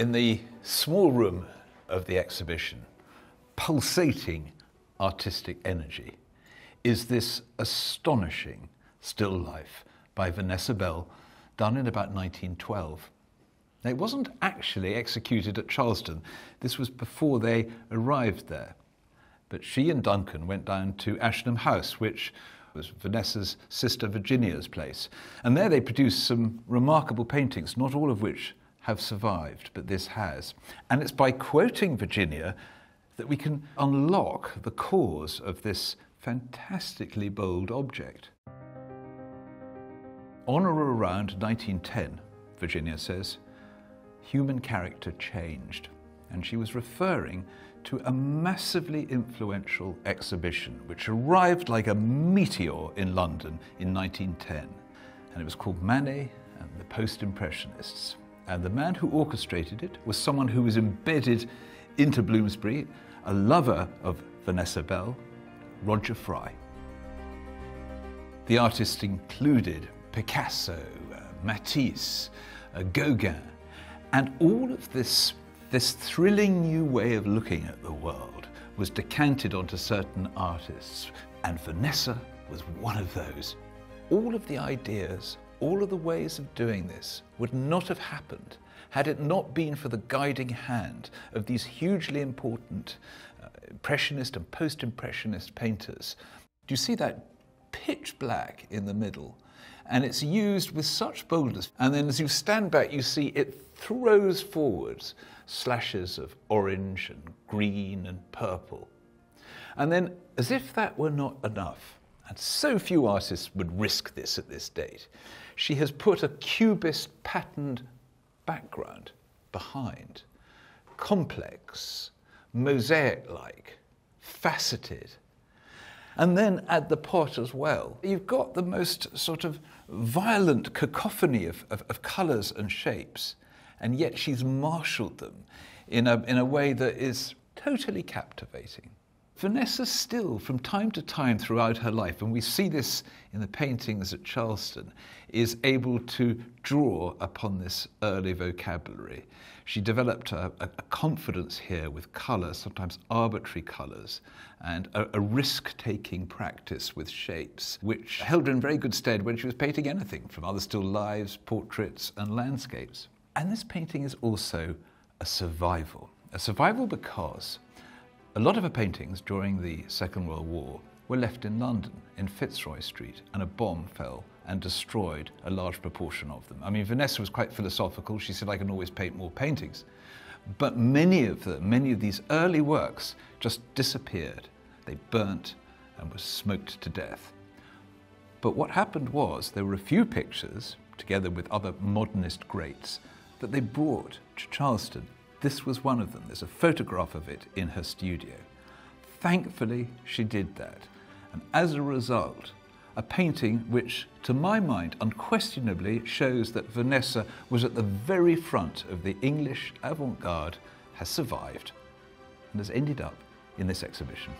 In the small room of the exhibition, pulsating artistic energy, is this astonishing still life by Vanessa Bell, done in about 1912. Now, it wasn't actually executed at Charleston. This was before they arrived there. But she and Duncan went down to Asheham House, which was Vanessa's sister Virginia's place. And there they produced some remarkable paintings, not all of which have survived, but this has. And it's by quoting Virginia that we can unlock the cause of this fantastically bold object. On or around 1910, Virginia says, human character changed, and she was referring to a massively influential exhibition which arrived like a meteor in London in 1910. And it was called Manet and the Post Impressionists. And the man who orchestrated it was someone who was embedded into Bloomsbury, a lover of Vanessa Bell, Roger Fry. The artists included Picasso, uh, Matisse, uh, Gauguin, and all of this this thrilling new way of looking at the world was decanted onto certain artists, and Vanessa was one of those. All of the ideas, all of the ways of doing this would not have happened had it not been for the guiding hand of these hugely important uh, Impressionist and post Impressionist painters. Do you see that pitch black in the middle? And it's used with such boldness. And then as you stand back, you see it throws forwards slashes of orange and green and purple. And then, as if that were not enough, and so few artists would risk this at this date, she has put a cubist patterned background behind, complex, mosaic like, faceted. And then at the pot as well, you've got the most sort of violent cacophony of, of, of colours and shapes and yet she's marshaled them in a, in a way that is totally captivating. Vanessa still, from time to time throughout her life, and we see this in the paintings at Charleston, is able to draw upon this early vocabulary. She developed a, a confidence here with colour, sometimes arbitrary colours, and a, a risk taking practice with shapes, which held her in very good stead when she was painting anything from other still lives, portraits, and landscapes. And this painting is also a survival. A survival because a lot of her paintings during the Second World War were left in London, in Fitzroy Street, and a bomb fell and destroyed a large proportion of them. I mean, Vanessa was quite philosophical. She said, I can always paint more paintings. But many of them, many of these early works just disappeared. They burnt and were smoked to death. But what happened was there were a few pictures, together with other modernist greats, that they brought to Charleston. This was one of them. There's a photograph of it in her studio. Thankfully, she did that. And as a result, a painting which, to my mind, unquestionably shows that Vanessa was at the very front of the English avant garde has survived and has ended up in this exhibition.